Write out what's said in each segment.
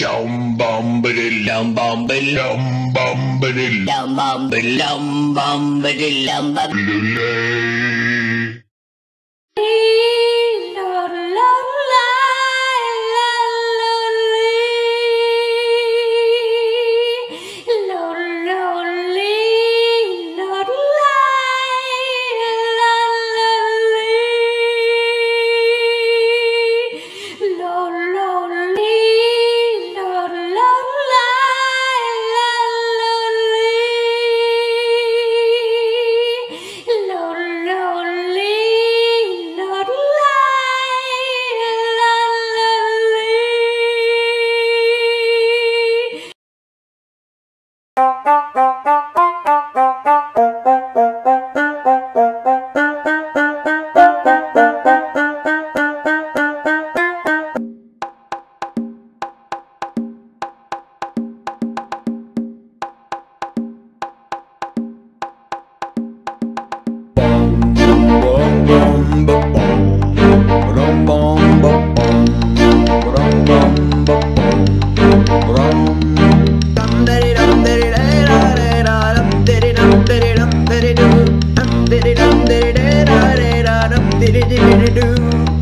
Dum bum ba dum bum ba dum bum ba Dum bum ba dum bum ba dum bum. dum did it did it do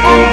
Thank you.